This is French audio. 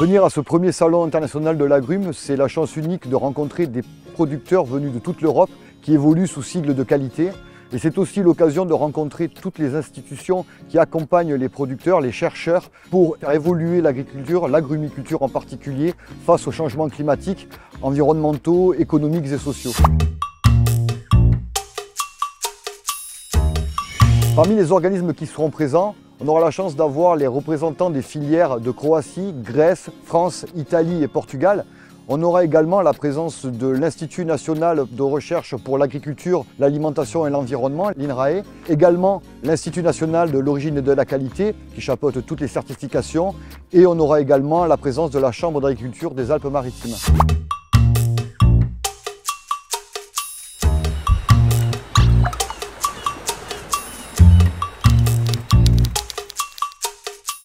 Venir à ce premier salon international de l'agrume, c'est la chance unique de rencontrer des producteurs venus de toute l'Europe qui évoluent sous sigle de qualité. Et c'est aussi l'occasion de rencontrer toutes les institutions qui accompagnent les producteurs, les chercheurs, pour faire évoluer l'agriculture, l'agrumiculture en particulier, face aux changements climatiques, environnementaux, économiques et sociaux. Parmi les organismes qui seront présents, on aura la chance d'avoir les représentants des filières de Croatie, Grèce, France, Italie et Portugal. On aura également la présence de l'Institut national de recherche pour l'agriculture, l'alimentation et l'environnement, l'INRAE. Également l'Institut national de l'origine et de la qualité, qui chapeaute toutes les certifications. Et on aura également la présence de la Chambre d'agriculture des Alpes-Maritimes.